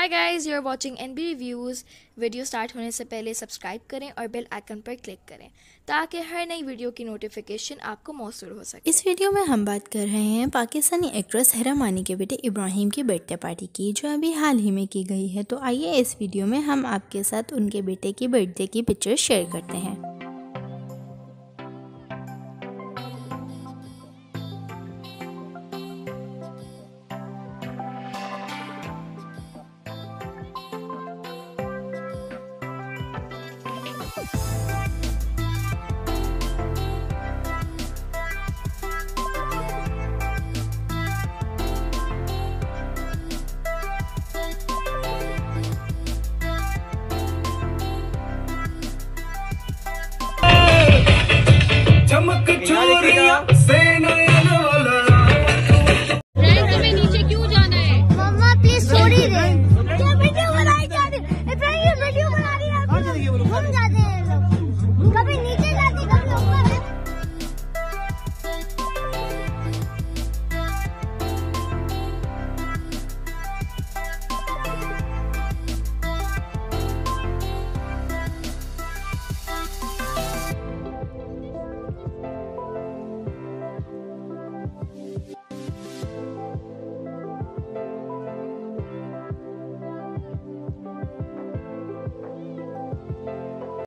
You are watching N B reviews video start होने से पहले सब्सक्राइब करें और बेल आइकन पर क्लिक करें, ताकि हर नई वीडियो की नोटिफिकेशन आपको मौसू हो सके। इस वीडियो में हम बात कर रहे हैं पाकिस्तानी एक्ट्रेस हेरा मानी के बेटे इब्राहिम की बर्थडे पार्टी की, जो अभी हाल ही में की गई है। तो आइए इस वीडियो में हम आपके साथ उनके बेटे की बर्थडे की पिक्चर शेयर करते हैं। Amen.